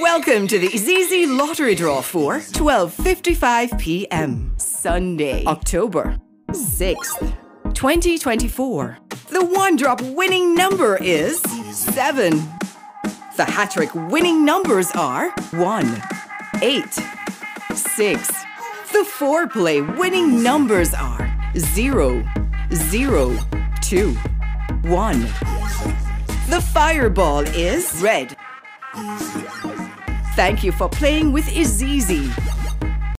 Welcome to the IZIZZI Lottery Draw for 12.55 p.m. Sunday, October 6th, 2024. The one-drop winning number is 7. The HaTTrik winning numbers are 1, 8, 6. The four-play winning numbers are 0, 0, 2, 1. The fireball is red. Thank you for playing with IZIZZI.